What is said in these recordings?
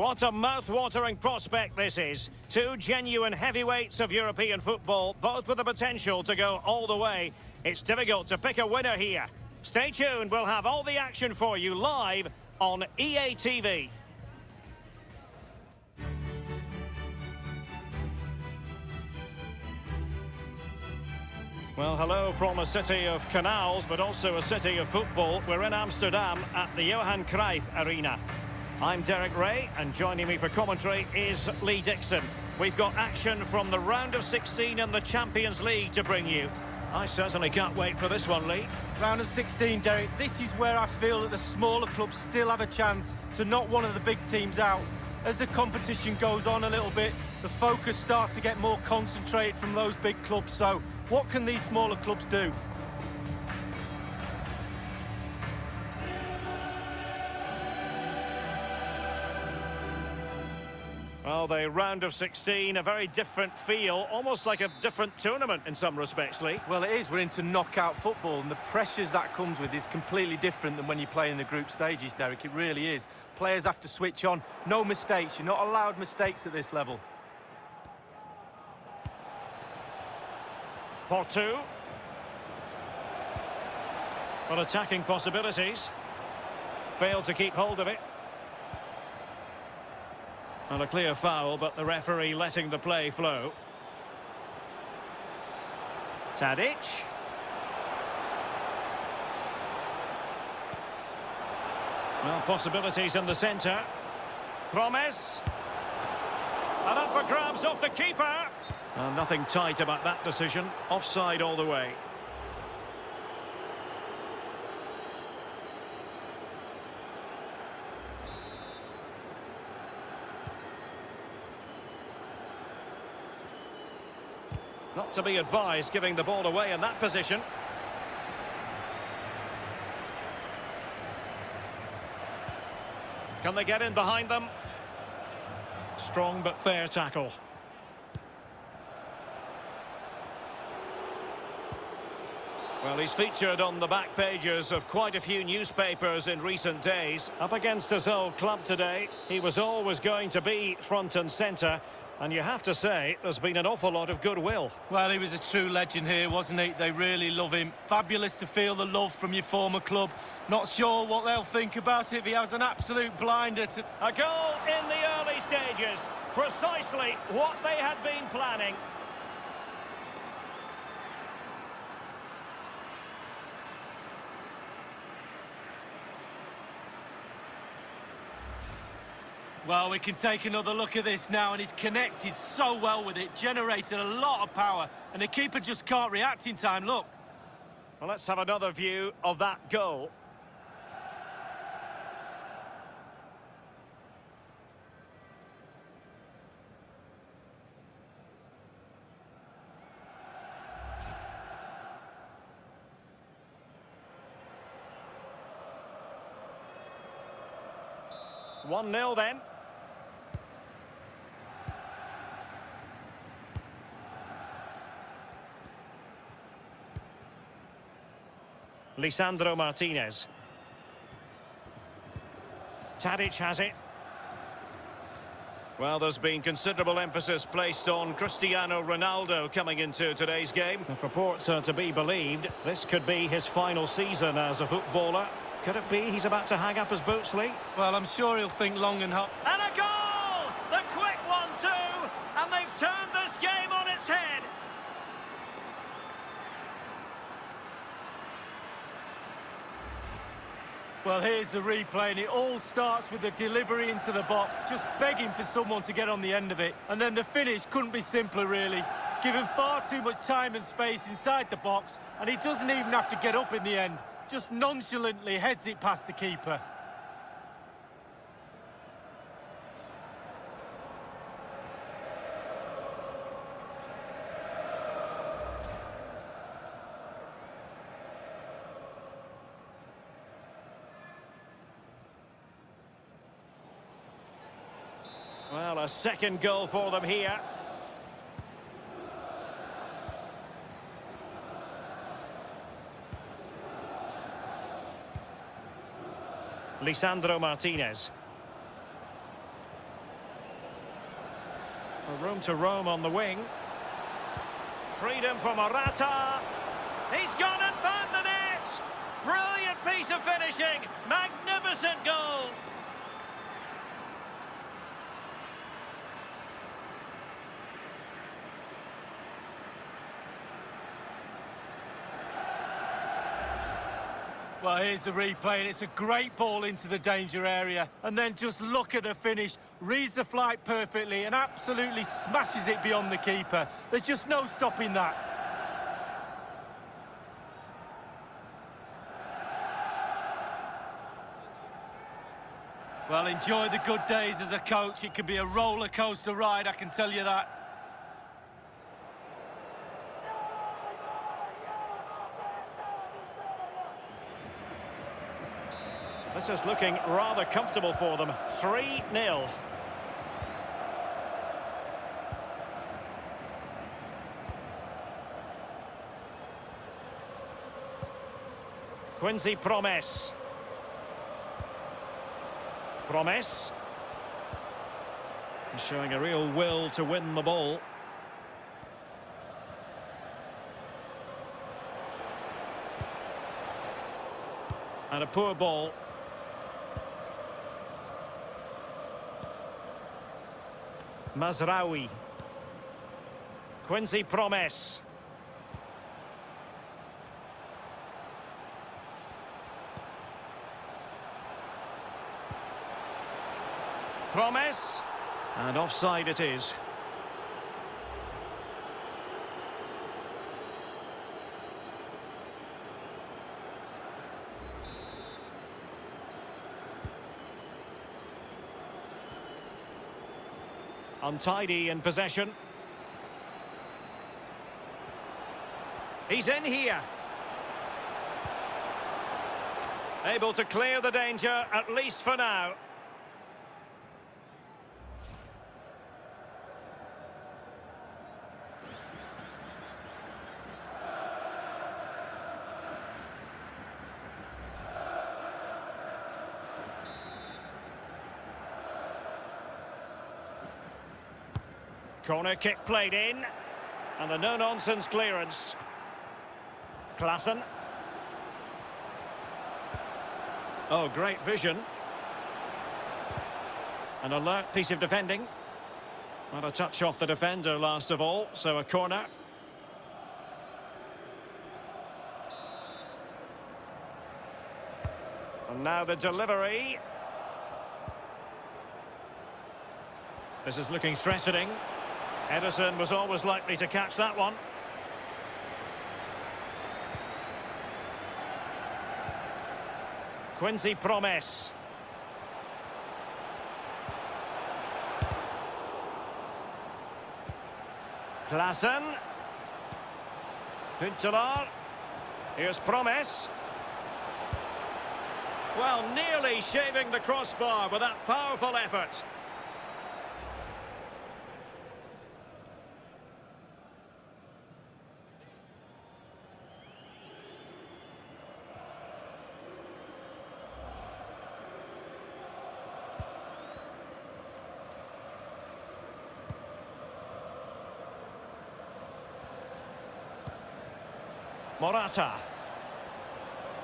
What a mouth-watering prospect this is. Two genuine heavyweights of European football, both with the potential to go all the way. It's difficult to pick a winner here. Stay tuned, we'll have all the action for you live on EA TV. Well, hello from a city of canals, but also a city of football. We're in Amsterdam at the Johan Cruyff Arena. I'm Derek Ray, and joining me for commentary is Lee Dixon. We've got action from the round of 16 in the Champions League to bring you. I certainly can't wait for this one, Lee. Round of 16, Derek. This is where I feel that the smaller clubs still have a chance to knock one of the big teams out. As the competition goes on a little bit, the focus starts to get more concentrated from those big clubs. So what can these smaller clubs do? Well, the round of 16, a very different feel, almost like a different tournament in some respects, Lee. Well, it is. We're into knockout football, and the pressures that comes with is completely different than when you play in the group stages, Derek. It really is. Players have to switch on. No mistakes. You're not allowed mistakes at this level. Portu. Well, attacking possibilities. Failed to keep hold of it. And a clear foul, but the referee letting the play flow. Tadic. Well, possibilities in the centre. Promes. And up for grabs off the keeper. And nothing tight about that decision. Offside all the way. To be advised giving the ball away in that position. Can they get in behind them? Strong but fair tackle. Well, he's featured on the back pages of quite a few newspapers in recent days. Up against his old club today, he was always going to be front and centre. And you have to say, there's been an awful lot of goodwill. Well, he was a true legend here, wasn't he? They really love him. Fabulous to feel the love from your former club. Not sure what they'll think about it if he has an absolute blinder to... A goal in the early stages. Precisely what they had been planning. Well, we can take another look at this now, and he's connected so well with it, generated a lot of power, and the keeper just can't react in time, look. Well, let's have another view of that goal. One 0 then. Lisandro Martinez. Tadic has it. Well, there's been considerable emphasis placed on Cristiano Ronaldo coming into today's game. If reports are to be believed, this could be his final season as a footballer. Could it be he's about to hang up his boots, Lee? Well, I'm sure he'll think long and hard. And a goal! The quick one, too! And they've turned this game on its head. Well, here's the replay, and it all starts with the delivery into the box, just begging for someone to get on the end of it. And then the finish couldn't be simpler, really. Given far too much time and space inside the box, and he doesn't even have to get up in the end. Just nonchalantly heads it past the keeper. A second goal for them here. Lisandro Martinez. A room to roam on the wing. Freedom for Morata. He's gone and found the net! Brilliant piece of finishing! Magnificent goal! Well, here's the replay, and it's a great ball into the danger area. And then just look at the finish. Reads the flight perfectly and absolutely smashes it beyond the keeper. There's just no stopping that. Well, enjoy the good days as a coach. It can be a roller coaster ride, I can tell you that. This is looking rather comfortable for them. 3-0. Quincy Promes. Promes. Showing a real will to win the ball. And a poor ball. Mazraoui. Quincy Promes. Promes. And offside it is. Untidy in possession. He's in here. Able to clear the danger, at least for now. Corner kick played in. And the no-nonsense clearance. Klaassen. Oh, great vision. An alert piece of defending. Not a touch off the defender last of all, so a corner. And now the delivery. This is looking threatening. Ederson was always likely to catch that one. Quincy Promes. Klaassen. Huntelaar. Here's Promes. Well, nearly shaving the crossbar with that powerful effort. Morata.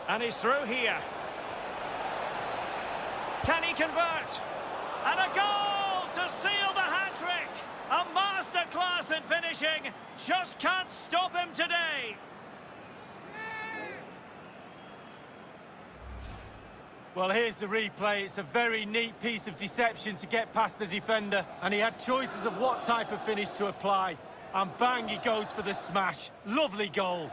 And he's through here. Can he convert? And a goal to seal the hat-trick! A masterclass in finishing. Just can't stop him today. Well, here's the replay. It's a very neat piece of deception to get past the defender. And he had choices of what type of finish to apply. And bang, he goes for the smash. Lovely goal.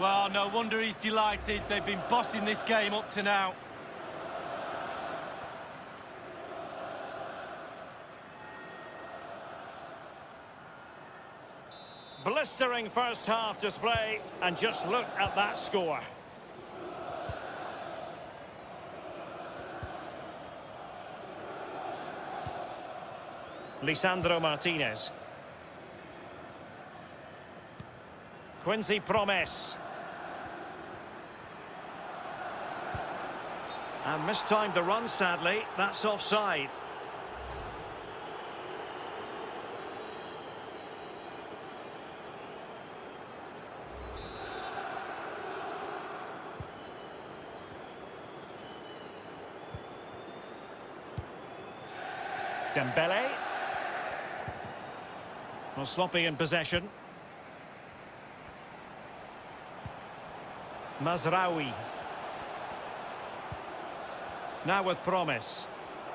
Well, no wonder he's delighted. They've been bossing this game up to now. Blistering first half display, and just look at that score. Lisandro Martinez. Quincy Promes. And mistimed the run, sadly. That's offside. Dembele. Well, sloppy in possession. Mazraoui. Now with Promes.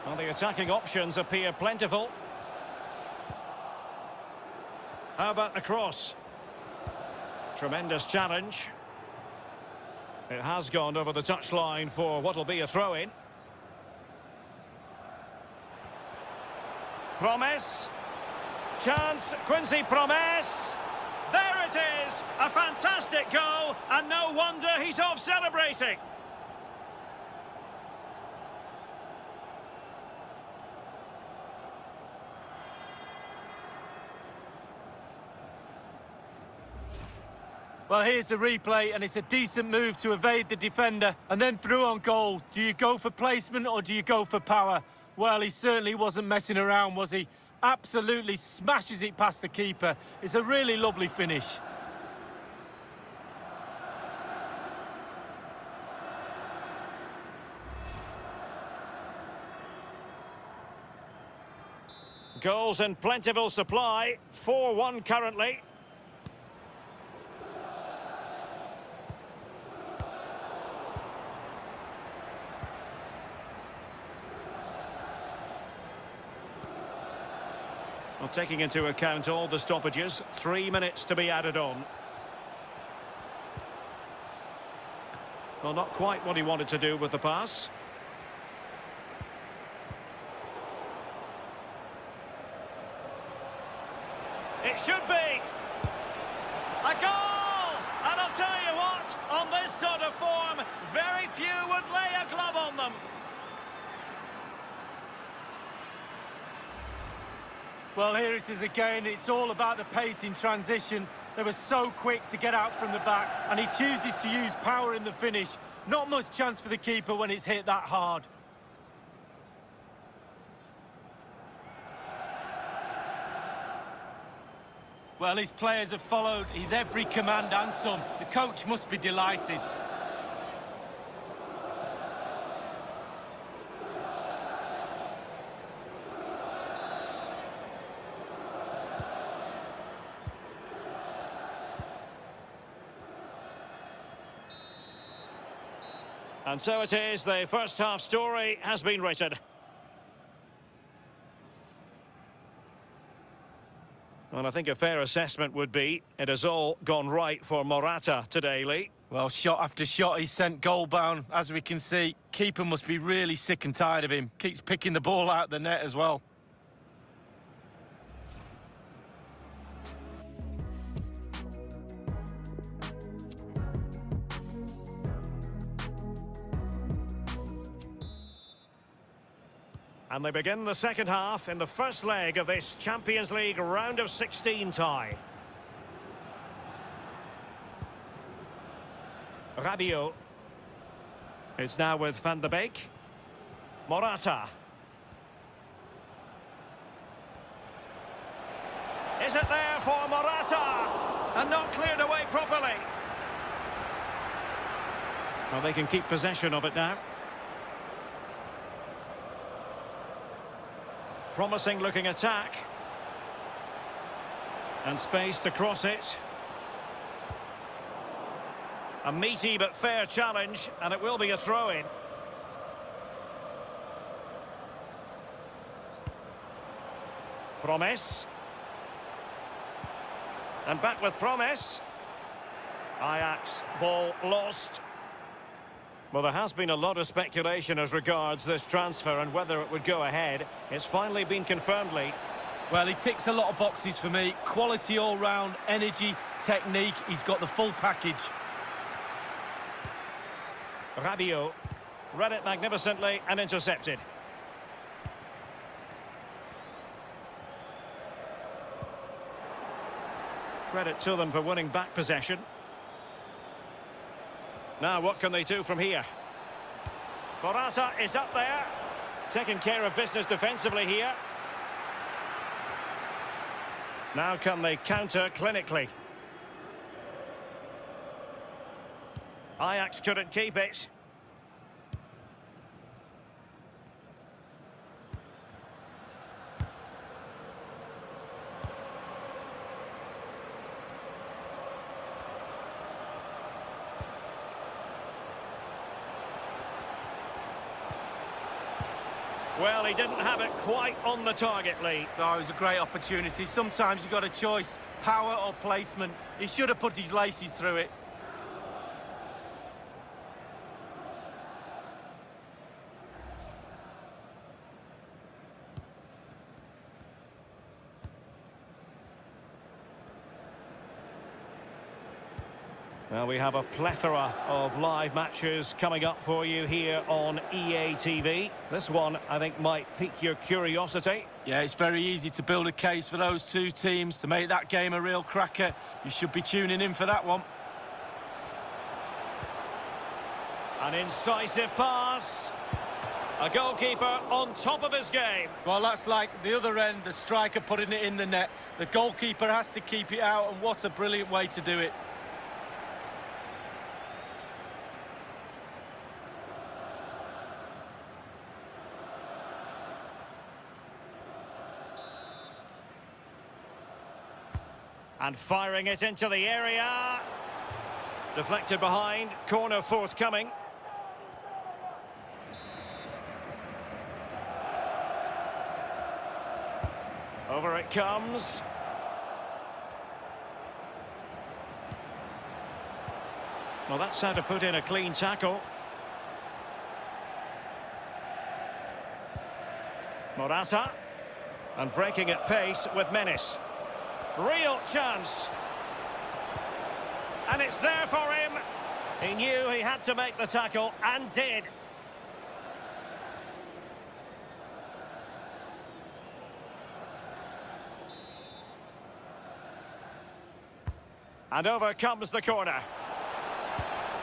Well, the attacking options appear plentiful. How about the cross? Tremendous challenge. It has gone over the touchline for what will be a throw-in. Promes. Chance, Quincy Promes. There it is! A fantastic goal, and no wonder he's off celebrating. Well, here's the replay, and it's a decent move to evade the defender and then through on goal. Do you go for placement or do you go for power? Well, he certainly wasn't messing around, was he? Absolutely smashes it past the keeper. It's a really lovely finish. Goals in plentiful supply. 4-1 currently. Well, taking into account all the stoppages, three minutes to be added on. Well, not quite what he wanted to do with the pass. It should be. A goal! And I'll tell you what, on this sort of form, very few would lay a glove on them. Well, here it is again. It's all about the pace in transition. They were so quick to get out from the back, and he chooses to use power in the finish. Not much chance for the keeper when it's hit that hard. Well, his players have followed his every command and some. The coach must be delighted. And so it is, the first half story has been written. Well, I think a fair assessment would be it has all gone right for Morata today, Lee. Well, shot after shot, he's sent goal bound. As we can see, keeper must be really sick and tired of him. Keeps picking the ball out the net as well. And they begin the second half in the first leg of this Champions League round of 16 tie. Rabiot. It's now with Van der Beek. Morata. Is it there for Morata? And not cleared away properly. Well, they can keep possession of it now. Promising looking attack. And space to cross it. A meaty but fair challenge, and it will be a throw-in. Promes. And back with Promes. Ajax, ball lost. Well, there has been a lot of speculation as regards this transfer and whether it would go ahead. It's finally been confirmed, Lee. Well, he ticks a lot of boxes for me. Quality all-round, energy, technique. He's got the full package. Rabiot read it magnificently and intercepted. Credit to them for winning back possession. Now, what can they do from here? Morata is up there. Taking care of business defensively here. Now can they counter clinically? Ajax couldn't keep it. Well, he didn't have it quite on the target, Lee. No, it was a great opportunity. Sometimes you've got a choice, power or placement. He should have put his laces through it. We have a plethora of live matches coming up for you here on EA TV. This one, I think, might pique your curiosity. Yeah, it's very easy to build a case for those two teams to make that game a real cracker. You should be tuning in for that one. An incisive pass. A goalkeeper on top of his game. Well, that's like the other end, the striker putting it in the net. The goalkeeper has to keep it out, and what a brilliant way to do it. And firing it into the area. Deflected behind. Corner forthcoming. Over it comes. Well, that's how to put in a clean tackle. Morata. And breaking at pace with menace. Real chance. And it's there for him. He knew he had to make the tackle and did. And over comes the corner.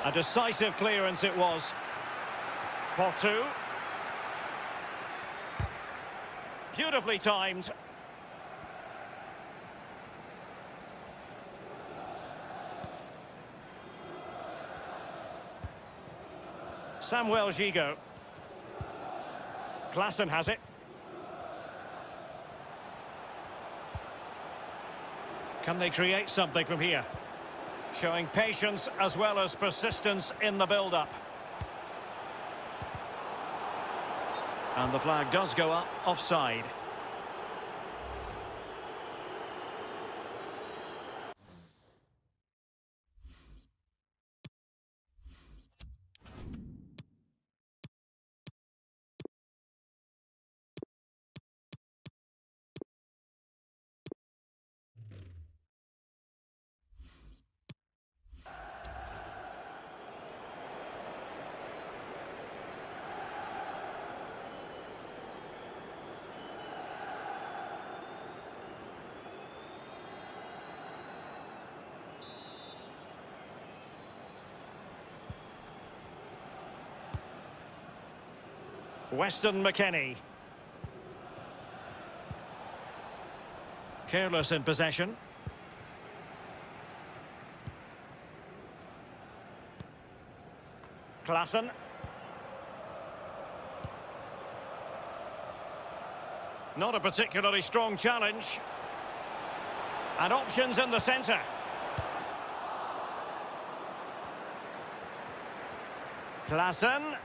A decisive clearance it was. Portu. Beautifully timed. Samuel Gigot. Klaassen has it. Can they create something from here? Showing patience as well as persistence in the build-up. And the flag does go up offside. Weston McKennie. Careless in possession. Klaassen. Not a particularly strong challenge. And options in the centre. Klaassen.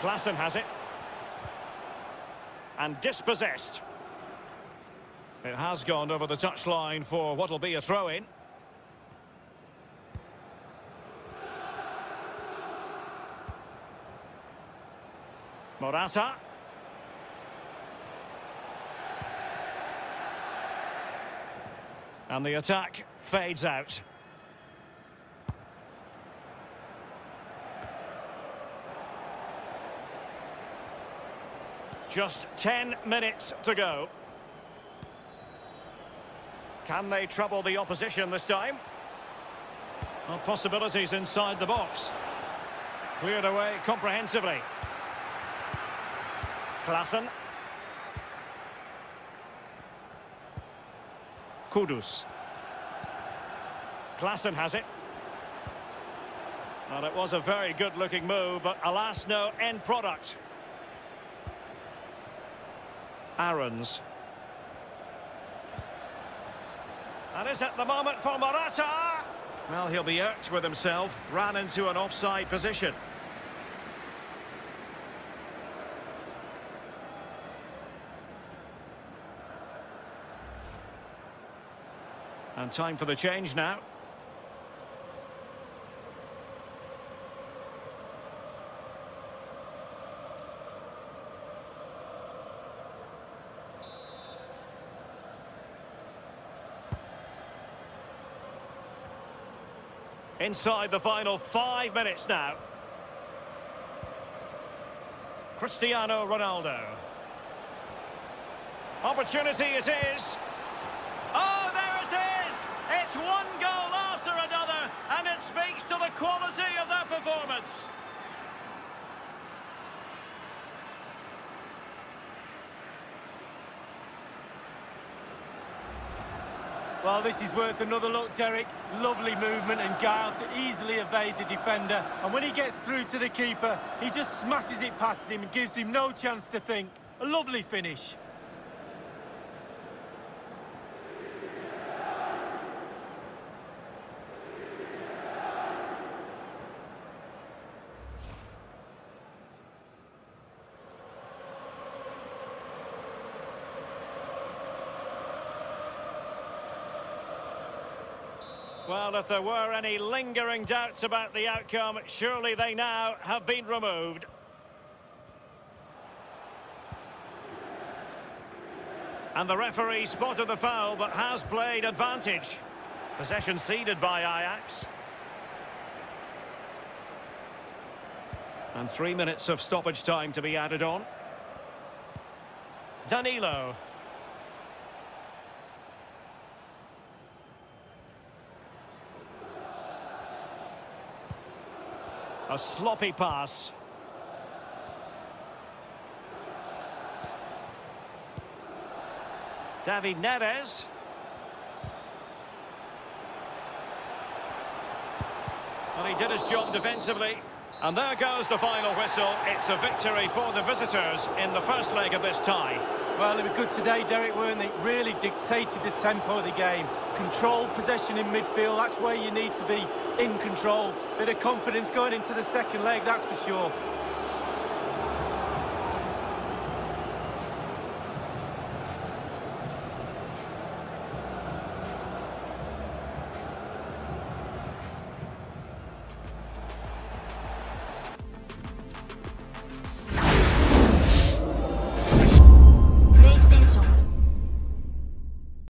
Klaassen has it. And dispossessed. It has gone over the touchline for what will be a throw-in. Morata. And the attack fades out. Just 10 minutes to go. Can they trouble the opposition this time? Well, possibilities inside the box. Cleared away comprehensively. Klaassen. Kudus. Klaassen has it. Well, it was a very good-looking move, but alas, no end product. Aarons. And is it the moment for Morata? Well, he'll be irked with himself. Ran into an offside position. And time for the change now. Inside the final five minutes now. Cristiano Ronaldo. Opportunity it is. Oh, there it is! It's one goal after another, and it speaks to the quality Well, this is worth another look, Derek. Lovely movement and guile to easily evade the defender. And when he gets through to the keeper, he just smashes it past him and gives him no chance to think. A lovely finish. Well, if there were any lingering doubts about the outcome, surely they now have been removed. And the referee spotted the foul, but has played advantage. Possession ceded by Ajax. And three minutes of stoppage time to be added on. Danilo. A sloppy pass. David Neres. Well, he did his job defensively. And there goes the final whistle. It's a victory for the visitors in the first leg of this tie. Well, they were good today, Derek, weren't they? Really dictated the tempo of the game. Control possession in midfield, that's where you need to be in control. Bit of confidence going into the second leg, that's for sure.